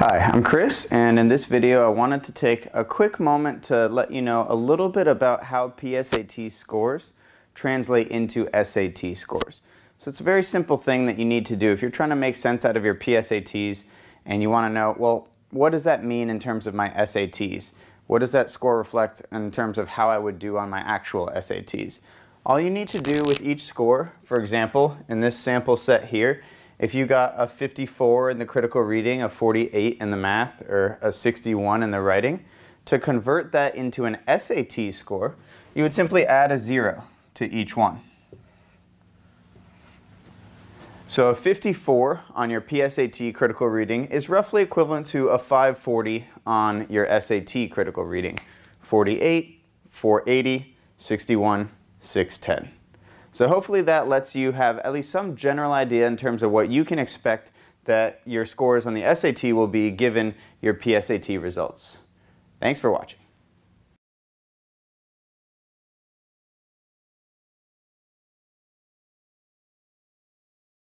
I'm Chris and in this video I wanted to take a quick moment to let you know a little bit about how PSAT scores translate into SAT scores. So it's a very simple thing that you need to do if you're trying to make sense out of your PSATs and you want to know, well, what does that mean in terms of my SATs? What does that score reflect in terms of how I would do on my actual SATs? All you need to do with each score, for example, in this sample set here, if you got a 54 in the critical reading, a 48 in the math, or a 61 in the writing, to convert that into an SAT score, you would simply add a zero to each one. So a 54 on your PSAT critical reading is roughly equivalent to a 540 on your SAT critical reading. 48, 480, 61, 610. So hopefully that lets you have at least some general idea in terms of what you can expect that your scores on the SAT will be given your PSAT results. Thanks for watching.